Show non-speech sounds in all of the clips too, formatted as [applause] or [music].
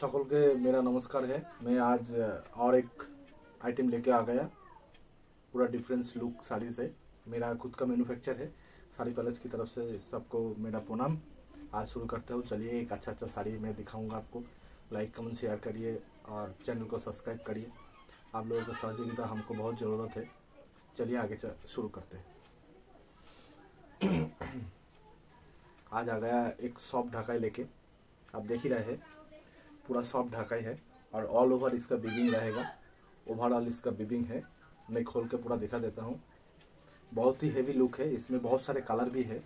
सकल के मेरा नमस्कार है। मैं आज और एक आइटम लेके आ गया। पूरा डिफरेंस लुक साड़ी से मेरा खुद का मैन्युफैक्चर है। साड़ी पैलेस की तरफ़ से सबको मेरा प्रणाम। आज शुरू करते हो। चलिए एक अच्छा अच्छा साड़ी मैं दिखाऊँगा आपको। लाइक कमेंट शेयर करिए और चैनल को सब्सक्राइब करिए। आप लोगों को सहयोगिता हमको बहुत ज़रूरत है। चलिए आगे शुरू करते हैं। [clears throat] आज आ गया एक सॉफ्ट ढकाई लेके। आप देख ही रहे हैं। पूरा सॉफ्ट ढकाई है और ऑल ओवर इसका बिबिंग रहेगा। ओवरऑल इसका बिबिंग है। मैं खोल के पूरा दिखा देता हूँ। बहुत ही हेवी लुक है। इसमें बहुत सारे कलर भी है।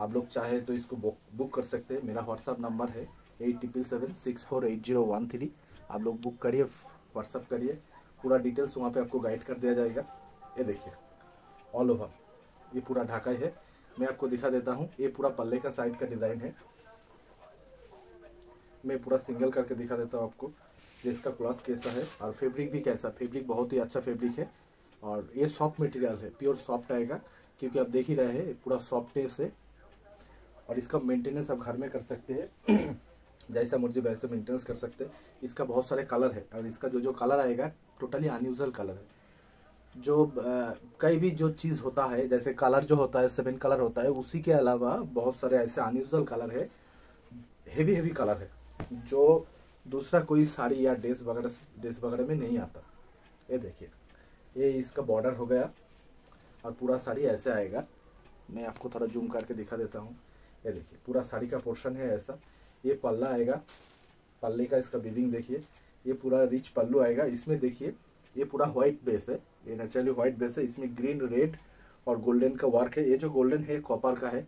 आप लोग चाहे तो इसको बुक कर सकते हैं। मेरा व्हाट्सअप नंबर है eight triple seven six four eight zero one three आप लोग बुक करिए व्हाट्सअप करिए। पूरा डिटेल्स वहाँ पे आपको गाइड कर दिया जाएगा। ये देखिए। ऑल ओवर ये पूरा ढाका है। मैं आपको दिखा देता हूँ। ये पूरा पल्ले का साइड का डिज़ाइन है। मैं पूरा सिंगल करके दिखा देता हूँ आपको जिसका क्लॉथ कैसा है और फैब्रिक भी कैसा फैब्रिक बहुत ही अच्छा फैब्रिक है और ये सॉफ्ट मटेरियल है प्योर सॉफ्ट आएगा, क्योंकि आप देख ही रहे हैं पूरा सॉफ्टनेस है। और इसका मेंटेनेंस आप घर में कर सकते हैं। [clears throat] जैसा मर्ज़ी वैसे मेंटेनेंस कर सकते हैं। इसका बहुत सारे कलर है और इसका जो जो कलर आएगा टोटली अनयूजल कलर है। जो कई भी जो चीज़ होता है, जैसे कलर जो होता है सेवन कलर होता है, उसी के अलावा बहुत सारे ऐसे अनयूजल कलर है। हेवी हेवी कलर है। जो दूसरा कोई साड़ी या ड्रेस वगैरह ड्रेस वगैरह में नहीं आता। ये देखिए, ये इसका बॉर्डर हो गया और पूरा साड़ी ऐसे आएगा। मैं आपको थोड़ा जूम करके दिखा देता हूँ। ये देखिए, पूरा साड़ी का पोर्शन है ऐसा। ये पल्ला आएगा। पल्ले का इसका बिविंग देखिए। ये पूरा रिच पल्लू आएगा। इसमें देखिए, ये पूरा व्हाइट बेस है। ये नेचुरली व्हाइट बेस है। इसमें ग्रीन रेड और गोल्डन का वर्क है। ये जो गोल्डन है कॉपर का है।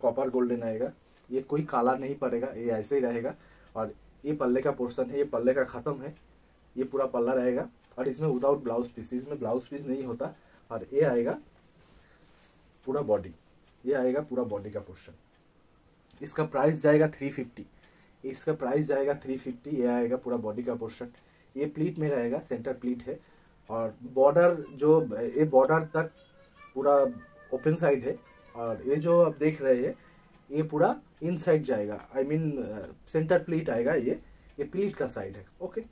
कॉपर गोल्डन आएगा। ये कोई काला नहीं पड़ेगा, ये ऐसे ही रहेगा। और ये पल्ले का पोर्शन है, ये पल्ले का ख़त्म है, ये पूरा पल्ला रहेगा। और इसमें विदाउट ब्लाउज पीस इसमें ब्लाउज पीस नहीं होता। और ये आएगा पूरा बॉडी ये आएगा पूरा बॉडी का पोर्शन इसका प्राइस जाएगा थ्री फिफ्टी इसका प्राइस जाएगा थ्री फिफ्टी ये आएगा पूरा बॉडी का पोर्शन ये प्लीट में रहेगा सेंटर प्लीट है। और बॉर्डर जो, ये बॉर्डर तक पूरा ओपन साइड है। और ये जो आप देख रहे हैं ये पूरा इन साइड जाएगा आई मीन सेंटर प्लीट आएगा ये। ये प्लीट का साइड है। ओके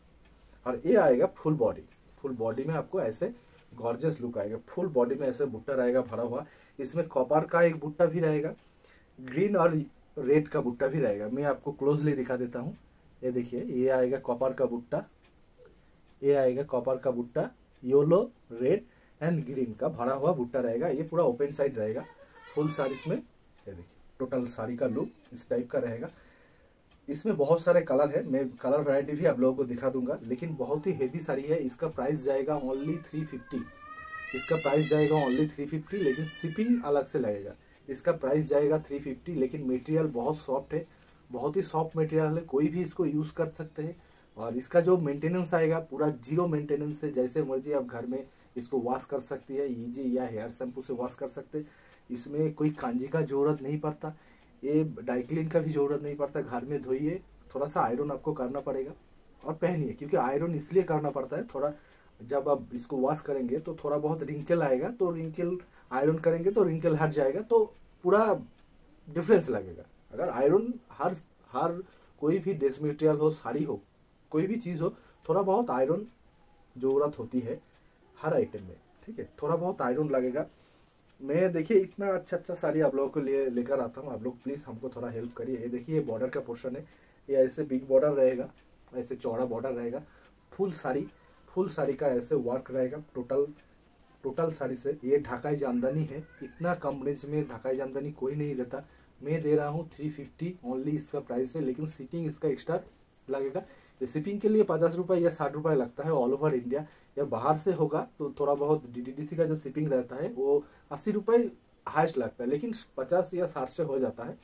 और ये आएगा फुल बॉडी फुल बॉडी में आपको ऐसे गॉर्जियस लुक आएगा। फुल बॉडी में ऐसे बुट्टा रहेगा, भरा हुआ। इसमें कॉपर का एक बुट्टा भी रहेगा। ग्रीन और रेड का बुट्टा भी रहेगा। मैं आपको क्लोजली दिखा देता हूँ। ये देखिए, ये आएगा कॉपर का बुट्टा। ये आएगा कॉपर का बुट्टा। येलो रेड एंड ग्रीन का भरा हुआ बुट्टा रहेगा। ये पूरा ओपन साइड रहेगा। फुल साड़ी में ये देखिए। टोटल साड़ी का लुक इस टाइप का रहेगा। इसमें बहुत सारे कलर है। मैं कलर वैरायटी भी आप लोगों को दिखा दूँगा, लेकिन बहुत ही हेवी साड़ी है। इसका प्राइस जाएगा ओनली थ्री फिफ्टी इसका प्राइस जाएगा ओनली थ्री फिफ्टी लेकिन शिपिंग अलग से लगेगा। इसका प्राइस जाएगा थ्री फिफ्टी लेकिन मटेरियल बहुत सॉफ्ट है। बहुत ही सॉफ्ट मटेरियल है। कोई भी इसको यूज़ कर सकते हैं। और इसका जो मेंटेनेंस आएगा, पूरा ज़ीरो मेंटेनेंस है। जैसे मर्ज़ी आप घर में इसको वॉश कर सकती है। ईजी या हेयर शैम्पू से वॉश कर सकते इसमें कोई कांजी का ज़रूरत नहीं पड़ता। ये डाइक्लिन का भी ज़रूरत नहीं पड़ता। घर में धोइए, थोड़ा सा आयरन आपको करना पड़ेगा। और पहनिए, क्योंकि आयरन इसलिए करना पड़ता है, थोड़ा जब आप इसको वॉश करेंगे तो थोड़ा बहुत रिंकल आएगा तो रिंकल आयरन करेंगे तो रिंकल हट जाएगा तो पूरा डिफरेंस लगेगा। अगर आयरन हर हर कोई भी ड्रेस मटेरियल हो, साड़ी हो, कोई भी चीज़ हो, थोड़ा बहुत आयरन ज़रूरत होती है हर आइटम में, ठीक है? थोड़ा बहुत आयरन लगेगा। मैं देखिए, इतना अच्छा अच्छा साड़ी आप लोगों के लिए लेकर आता हूँ। आप लोग प्लीज़ हमको थोड़ा हेल्प करिए। ये देखिए, ये बॉर्डर का पोर्शन है। ये ऐसे बिग बॉर्डर रहेगा, ऐसे चौड़ा बॉर्डर रहेगा। फुल साड़ी फुल साड़ी का ऐसे वर्क रहेगा। टोटल टोटल साड़ी से। ये ढाकाई जामदानी है। इतना कम रेंज में ढाकाई जामदानी कोई नहीं देता मैं दे रहा हूँ थ्री फिफ्टी ओनली इसका प्राइस है, लेकिन सिटिंग इसका एक्स्ट्रा लगेगा। शिपिंग के लिए पचास रुपये या साठ रुपये लगता है ऑल ओवर इंडिया या बाहर से होगा तो थोड़ा बहुत डी का जो शिपिंग रहता है, वो अस्सी रुपये हाइस्ट लगता है, लेकिन पचास या साठ से हो जाता है।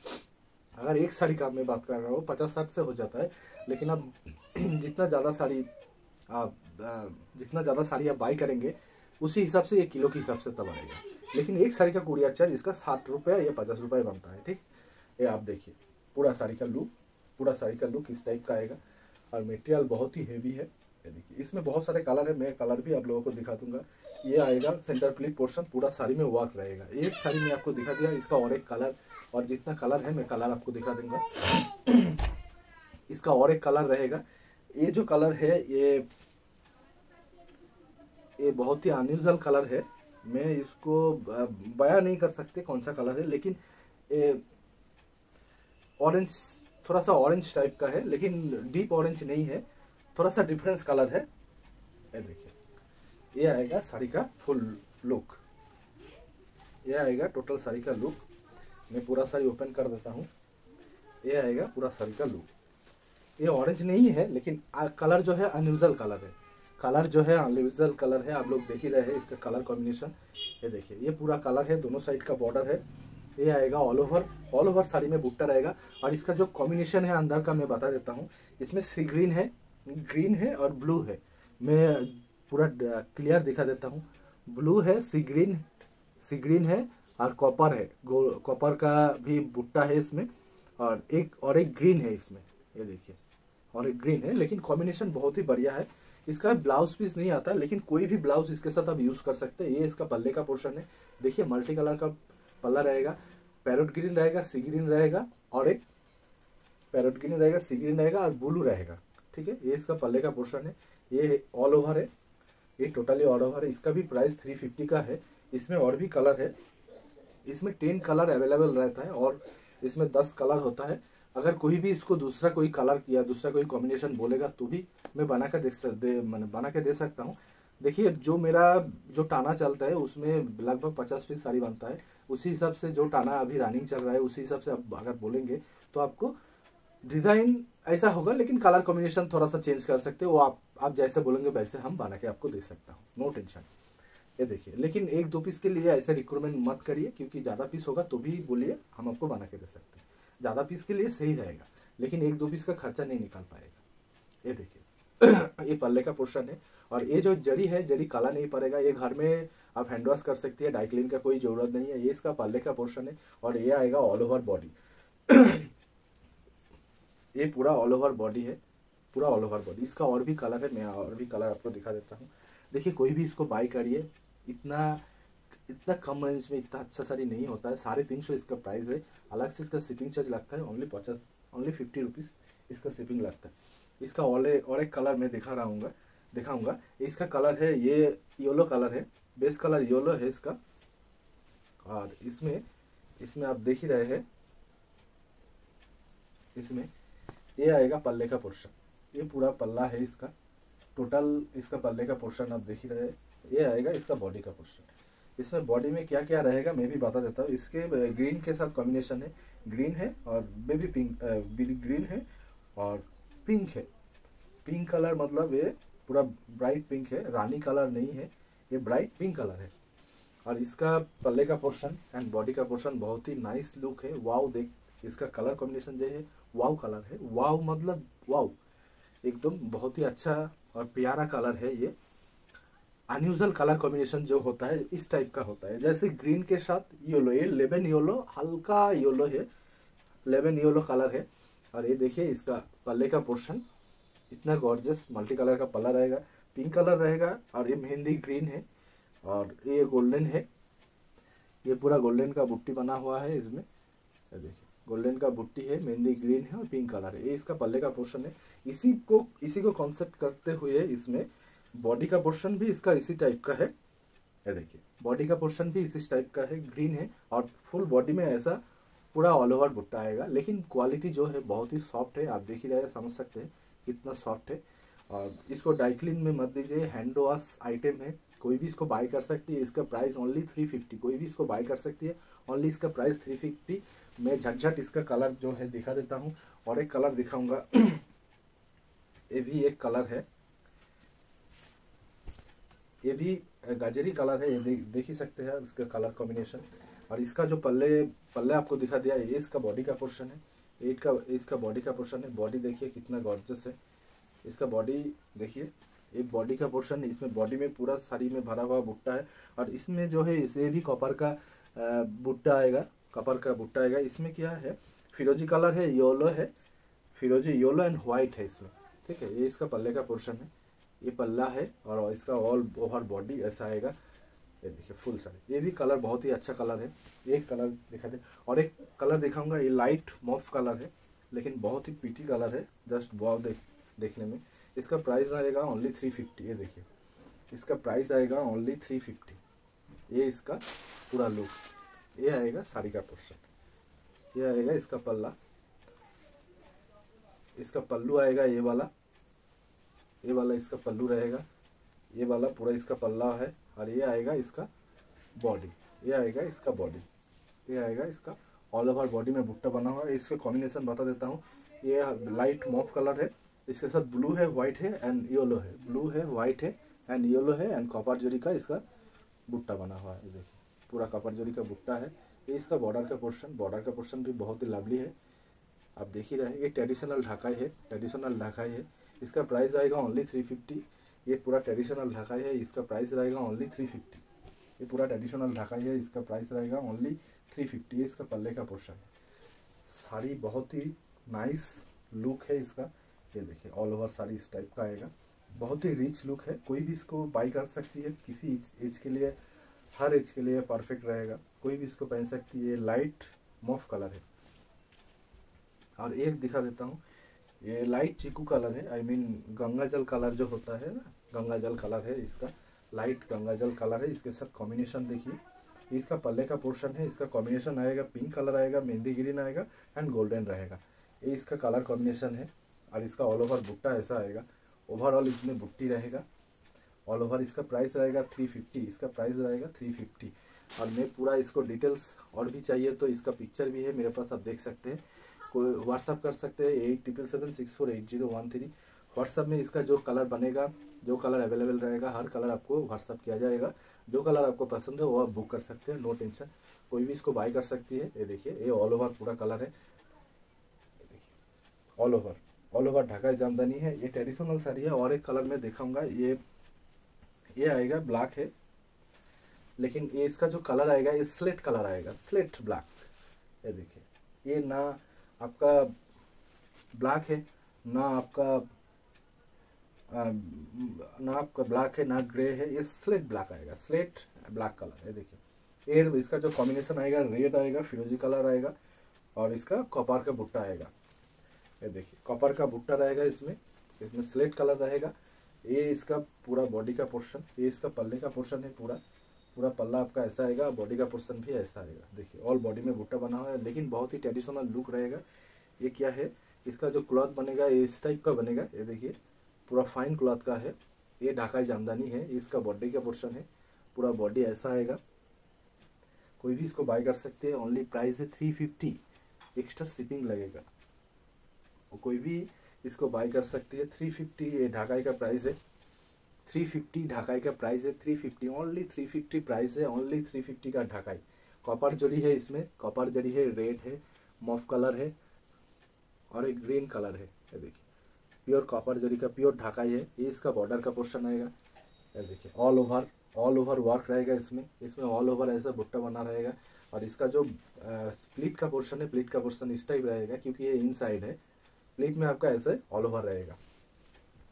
अगर एक साड़ी का मैं बात कर रहा हूँ, पचास साठ से हो जाता है, लेकिन अब [clears throat] जितना ज़्यादा साड़ी आप जितना ज़्यादा साड़ी आप बाई करेंगे, उसी हिसाब से एक किलो के हिसाब से तब आएगा। लेकिन एक साड़ी का कुरियर चार्ज इसका साठ रुपये या पचास रुपये बनता है, ठीक? ये आप देखिए, पूरा साड़ी का लुक पूरा साड़ी का लुक इस टाइप का आएगा। और मटेरियल बहुत ही हेवी है। ये देखिए इसमें बहुत सारे कलर है, मैं कलर भी आप लोगों को दिखा दूँगा। ये आएगा सेंटर प्लीट पोर्शन पूरा साड़ी में वर्क रहेगा। एक साड़ी में आपको दिखा दिया, इसका और एक कलर और जितना कलर है, मैं कलर आपको दिखा दूँगा। इसका और एक कलर रहेगा। ये जो कलर है, ये ये बहुत ही अनयूजल कलर है। मैं इसको बया नहीं कर सकते कौन सा कलर है, लेकिन ये ऑरेंज थोड़ा सा ऑरेंज टाइप का है, लेकिन डीप ऑरेंज नहीं है। थोड़ा सा डिफरेंस कलर है। ये देखिए। ये आएगा साड़ी का फुल लुक ये आएगा टोटल साड़ी का लुक मैं पूरा साड़ी ओपन कर देता हूँ। ये आएगा पूरा साड़ी का लुक ये ऑरेंज नहीं है लेकिन कलर जो है अनयूजल कलर है। कलर जो है अनयूजल कलर है आप लोग देख ही रहे हैं इसका कलर कॉम्बिनेशन ये देखिए ये पूरा कलर है दोनों साइड का बॉर्डर है। ये आएगा all over all over sari में बुट्टा रहेगा और इसका जो कॉम्बिनेशन है अंदर का मैं बता देता हूँ। इसमें सी ग्रीन है। ग्रीन है और ब्लू है। मैं पूरा क्लियर दिखा देता हूँ। ब्लू है, सी ग्रीन सी ग्रीन है और कॉपर है। कॉपर का भी बुट्टा है इसमें और एक और एक ग्रीन है इसमें। ये देखिए, और एक ग्रीन है, लेकिन कॉम्बिनेशन बहुत ही बढ़िया है। इसका ब्लाउज पीस नहीं आता, लेकिन कोई भी ब्लाउज इसके साथ आप यूज़ कर सकते हैं। ये इसका पल्ले का पोर्शन है। देखिए मल्टी कलर का पल्ला रहेगा। पैरोट ग्रीन रहेगा सी ग्रीन रहेगा और एक पैरोट ग्रीन रहेगा सी ग्रीन रहेगा और ब्लू रहेगा। ठीक है? ये इसका पल्ले का पोर्शन है। ये ऑल ओवर है। ये टोटली ऑल ओवर है। इसका भी प्राइस थ्री फिफ्टी का है। इसमें और भी कलर है। इसमें टेन कलर अवेलेबल रहता है और इसमें दस कलर होता है। अगर कोई भी इसको दूसरा कोई कलर या दूसरा कोई कॉम्बिनेशन बोलेगा तो भी मैं बना कर देख दे, मैंने बना के दे सकता हूँ। देखिए, जो मेरा, जो टाना चलता है, उसमें लगभग पचास पीस साड़ी बनता है। उसी हिसाब से जो टाना अभी रनिंग चल रहा है, उसी हिसाब से आप अगर बोलेंगे तो आपको डिज़ाइन ऐसा होगा, लेकिन कलर कॉम्बिनेशन थोड़ा सा चेंज कर सकते हो। आप आप जैसे बोलेंगे, वैसे हम बना के आपको दे सकता हूँ। नो टेंशन ये देखिए, लेकिन एक दो पीस के लिए ऐसे रिक्रूटमेंट मत करिए, क्योंकि ज़्यादा पीस होगा तो भी बोलिए, हम आपको बना के दे सकते हैं। ज़्यादा पीस के लिए सही रहेगा, लेकिन एक दो पीस का खर्चा नहीं निकाल पाएगा। ये देखिए, [clears throat] ये पल्ले का पोर्शन है, और ये जो जड़ी है, जड़ी काला नहीं पड़ेगा। ये घर में आप हैंड वॉश कर सकती है डाइक्लिन का कोई ज़रूरत नहीं है। ये इसका पल्ले का पोर्शन है, और ये आएगा ऑल ओवर बॉडी ये पूरा ऑल ओवर बॉडी है, पूरा ऑल ओवर बॉडी इसका और भी कलर है, मैं और भी कलर आपको दिखा देता हूँ। देखिए, कोई भी इसको बाई करिए, इतना इतना कम रेंज में इतना अच्छा साड़ी नहीं होता है। साढ़े तीन सौ इसका प्राइस है। अलग से इसका शिपिंग चार्ज लगता है ओनली पचास ओनली फिफ्टी रुपीज़ इसका शिपिंग लगता है। इसका और और एक कलर मैं दिखा रहा हूँ दिखाऊँगा। इसका कलर है, ये येलो कलर है। बेस कलर येलो है इसका। और इसमें इसमें आप देख ही रहे हैं। इसमें ये आएगा पल्ले का पोर्शन ये पूरा पल्ला है इसका। टोटल इसका पल्ले का पोर्शन आप देख ही रहे ये आएगा इसका बॉडी का पोर्शन इसमें बॉडी में क्या क्या रहेगा मैं भी बता देता हूँ। इसके ग्रीन के साथ कॉम्बिनेशन है। ग्रीन है और बेबी पिंक ग्रीन है और पिंक है। पिंक कलर मतलब ये पूरा ब्राइट पिंक है। रानी कलर नहीं है। ये ब्राइट पिंक कलर है। और इसका पल्ले का पोर्शन एंड बॉडी का पोर्शन बहुत ही नाइस लुक है। वाव देख, इसका कलर कॉम्बिनेशन जो है वाव कलर है। वाव मतलब वाव। एकदम बहुत ही अच्छा और प्यारा कलर है ये। अनयूजल कलर कॉम्बिनेशन जो होता है, इस टाइप का होता है। जैसे ग्रीन के साथ येलो, ये लेबन येलो, हल्का येलो है। लेबन येलो कलर है। और ये देखिए, इसका पल्ले का पोर्शन। इतना गॉर्जस मल्टी कलर का पल्ला रहेगा। पिंक कलर रहेगा और ये मेहंदी ग्रीन है। और ये गोल्डन है। ये पूरा गोल्डन का बुट्टी बना हुआ है इसमें। देखिए। गोल्डन का बुट्टी है, मेहंदी ग्रीन है और पिंक कलर है। ये इसका पल्ले का पोर्शन है। इसी को इसी को कॉन्सेप्ट करते हुए इसमें बॉडी का पोर्शन भी इसका इसी टाइप का है। ये देखिए बॉडी का पोर्शन भी इसी टाइप का है ग्रीन है और फुल बॉडी में ऐसा पूरा ऑल ओवर बुट्टा आएगा। लेकिन क्वालिटी जो है, बहुत ही सॉफ्ट है। आप देख ही रहे समझ सकते हैं कितना सॉफ्ट है। और इसको डाइक्लिन में मत दीजिए। हैंड वॉश आइटम है। कोई भी इसको बाय कर सकती है। इसका प्राइस ओनली थ्री फिफ्टी कोई भी इसको बाय कर सकती है। ओनली इसका प्राइस थ्री फिफ्टी मैं झटझट इसका कलर जो है दिखा देता हूँ और एक कलर दिखाऊँगा। ये भी एक कलर है। ये भी गाजरी कलर है, ये देख देख ही सकते हैं इसका कलर कॉम्बिनेशन और इसका जो पल्ले पल्ले आपको दिखा दिया, ये इसका बॉडी का पोर्शन है। एट का इसका बॉडी का पोर्शन है। बॉडी देखिए कितना गॉर्जस है। इसका बॉडी देखिए एक बॉडी का पोर्शन इसमें बॉडी में पूरा साड़ी में भरा हुआ बुट्टा है। और इसमें जो है, इसे भी कॉपर का बुट्टा आएगा। कॉपर का बुट्टा आएगा। इसमें क्या है? फिरोजी कलर है, योलो है। फिरोजी योलो एंड व्हाइट है इसमें। ठीक है, ये इसका पल्ले का पोर्शन है। ये पल्ला है और इसका ऑल, ओवर बॉडी ऐसा आएगा। ये देखिए, फुल साड़ी ये भी कलर बहुत ही अच्छा कलर है। एक कलर दिखा दे और एक कलर दिखाऊँगा, ये लाइट मॉफ कलर है, लेकिन बहुत ही पीटी कलर है, जस्ट बहुत देख, देखने में। इसका प्राइस आएगा ओनली थ्री फिफ्टी ये देखिए। इसका प्राइस आएगा ओनली थ्री फिफ्टी ये इसका पूरा लुक ये आएगा साड़ी का पोर्शन ये आएगा इसका पल्ला इसका पल्लू आएगा ये वाला ये वाला इसका पल्लू रहेगा ये वाला पूरा इसका पल्ला है और ये आएगा इसका बॉडी ये आएगा इसका बॉडी ये आएगा इसका ऑल ओवर बॉडी में भुट्टा बना हुआ है इसका कॉम्बिनेशन बता देता हूँ ये लाइट मॉफ कलर है इसके साथ ब्लू है व्हाइट है एंड येलो है ब्लू है व्हाइट है एंड येलो है एंड कॉपर जरी का इसका बुट्टा बना हुआ है देखिए पूरा कॉपर जरी का बुट्टा है। ये इसका बॉर्डर का पोर्शन बॉर्डर का पोर्शन भी बहुत ही लवली है। आप देख ही रहे ये ट्रेडिशनल ढाकाई है ट्रेडिशनल ढाकाई है। इसका प्राइस आएगा ओनली थ्री फिफ्टी ये पूरा ट्रेडिशनल ढाकाई है, इसका प्राइस रहेगा ओनली थ्री फिफ्टी ये पूरा ट्रेडिशनल ढाकाई है, इसका प्राइस रहेगा ओनली थ्री फिफ्टी ये इसका पल्ले का पोर्शन है। साड़ी बहुत ही नाइस लुक है इसका। ये देखिए ऑल ओवर साड़ी इस टाइप का आएगा। बहुत ही रिच लुक है। कोई भी इसको बाई कर सकती है किसी एज के लिए। हर एज के लिए परफेक्ट रहेगा। कोई भी इसको पहन सकती है। लाइट मॉफ कलर है। और एक दिखा देता हूँ। ये लाइट चीकू कलर है। I I mean mean, Ganga जल कलर जो होता है ना गंगा जल कलर है इसका। लाइट गंगा जल कलर है। इसके साथ कॉम्बिनेशन देखिए। इसका पल्ले का पोर्शन है। इसका कॉम्बिनेशन आएगा। पिंक कलर आएगा। मेहंदी ग्रीन आएगा एंड गोल्डन रहेगा। ये इसका कलर कॉम्बिनेशन है। और इसका ऑल ओवर बुट्टा ऐसा आएगा। ओवरऑल इसमें बुट्टी रहेगा। ऑल ओवर इसका प्राइस रहेगा थ्री फिफ्टी इसका प्राइस रहेगा थ्री फिफ्टी और मैं पूरा इसको डिटेल्स और भी चाहिए तो इसका पिक्चर भी है, मेरे पास आप देख सकते हैं। कोई व्हाट्सअप कर सकते हैं eight triple seven six four eight zero one three WhatsApp में इसका जो कलर बनेगा, जो कलर अवेलेबल रहेगा, हर कलर आपको व्हाट्सअप किया जाएगा। जो कलर आपको पसंद है, वो आप बुक कर सकते हैं नो टेंशन कोई भी इसको बाई कर सकती है, ये देखिए, ये ऑल ओवर पूरा कलर है। All over all over Dhaka Jamdani है, ये ट्रेडिशनल साड़ी है, और एक कलर में दिखाऊँगा, ये ये आएगा ब्लैक है। लेकिन ये इसका जो कलर आएगा, ये स्लेट कलर आएगा। स्लेट ब्लैक ये देखिए। ये ना आपका ब्लैक है, ना आपका ना आपका ब्लैक है, ना ग्रे है, ये स्लेट ब्लैक आएगा। स्लेट ब्लैक कलर है देखिए। एयर इसका जो कॉम्बिनेशन आएगा रेड आएगा, फिरोजी कलर आएगा और इसका कॉपर का भुट्टा आएगा। ये देखिए। कॉपर का भुट्टा रहेगा इसमें। इसमें स्लेट कलर रहेगा। ये इसका पूरा बॉडी का पोर्शन ये इसका पल्ले का पोर्शन है पूरा। पूरा पल्ला आपका ऐसा आएगा बॉडी का पोर्शन भी ऐसा आएगा। देखिए ऑल बॉडी में बुट्टा बना हुआ है, लेकिन बहुत ही ट्रेडिशनल लुक रहेगा। ये क्या है? इसका जो क्लॉथ बनेगा, ये इस टाइप का बनेगा। ये देखिए, पूरा फाइन क्लॉथ का है। ये ढाका जामदानी है इसका बॉडी का पोर्शन है। पूरा बॉडी ऐसा आएगा। कोई भी इसको बाय कर सकते हैं ओनली प्राइस है थ्री फिफ्टी एक्स्ट्रा शिपिंग लगेगा। और कोई भी इसको बाय कर सकती है। थ्री फिफ्टी ये ढाकाई का प्राइस है। थ्री फिफ्टी ढाकाई का प्राइस है। Three fifty only three fifty price है। ओनली थ्री फिफ्टी का ढाकाई। कॉपर जरी है इसमें। कॉपर जरी है रेड है मॉफ कलर है और एक ग्रीन कलर है। ये देखिए। प्योर कॉपर जरी का प्योर ढाकाई है। ये इसका बॉर्डर का पोर्शन आएगा। ये देखिए। All over all over work रहेगा इसमें। इसमें ऑल ओवर ऐसा भुट्टा बना रहेगा। और इसका जो स्प्लिट का पोर्शन है प्लिट का पोर्शन इस टाइप रहेगा क्योंकि ये इन साइड है। प्लेट में आपका ऐसे ऑल ओवर रहेगा।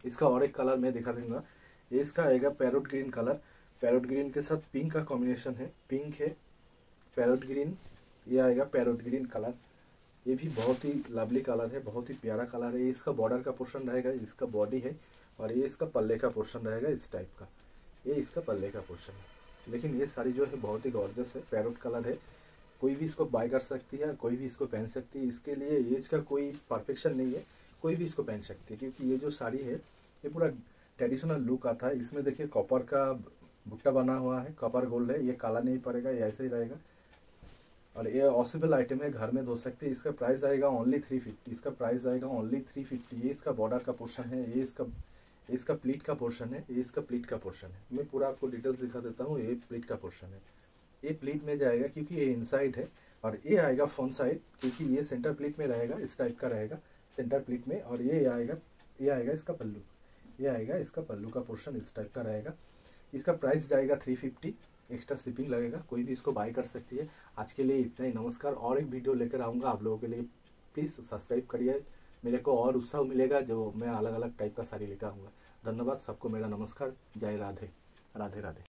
इसका और एक कलर मैं दिखा दूँगा। ये इसका आएगा parrot green colour parrot green के साथ पिंक का कॉम्बिनेशन है। पिंक है पैरोट ग्रीन ये आएगा पैरोट ग्रीन कलर ये भी बहुत ही लवली कलर है, बहुत ही प्यारा कलर है। इसका बॉर्डर का पोर्शन रहेगा इसका बॉडी है और ये इसका पल्ले का पोर्शन रहेगा इस टाइप का। ये इसका पल्ले का पोर्शन है। लेकिन ये साड़ी जो है बहुत ही गॉर्जस है पैरोट कलर है। कोई भी इसको बाय कर सकती है, कोई भी इसको पहन सकती है, इसके लिए एज का कोई परफेक्शन नहीं है, कोई भी इसको पहन सकती है, क्योंकि ये जो साड़ी है, ये पूरा ट्रेडिशनल लुक आता है इसमें देखिए कॉपर का भुट्टा बना हुआ है कॉपर गोल्ड है, ये काला नहीं पड़ेगा, ये ऐसे ही रहेगा। और ये ऑसिबल आइटम है, घर में धो सकते हैं, इसका प्राइस आएगा ओनली थ्री फिफ्टी इसका प्राइस आएगा ओनली थ्री फिफ्टी ये इसका बॉर्डर का पोर्शन है, ये इसका इसका प्लीट का पोर्शन है, ये इसका प्लीट का पोर्शन है। मैं पूरा आपको डिटेल्स दिखा देता हूँ, ये प्लीट का पोर्शन है। ये प्लीट में जाएगा क्योंकि ये इनसाइड है और ये आएगा फ्रंट साइड क्योंकि ये सेंटर प्लीट में रहेगा, इस टाइप का रहेगा सेंटर प्लीट में और ये आएगा ये आएगा इसका पल्लू ये आएगा इसका पल्लू का पोर्शन इस टाइप का रहेगा। इसका प्राइस जाएगा थ्री फिफ्टी एक्स्ट्रा शिपिंग लगेगा, कोई भी इसको बाय कर सकती है। आज के लिए इतना ही, नमस्कार। और एक वीडियो लेकर आऊँगा आप लोगों के लिए। प्लीज़ सब्सक्राइब करिए। मेरे को और उत्साह मिलेगा जो मैं अलग अलग टाइप का साड़ी लेकर आऊँगा। धन्यवाद सबको, मेरा नमस्कार। जय राधे। राधे राधे।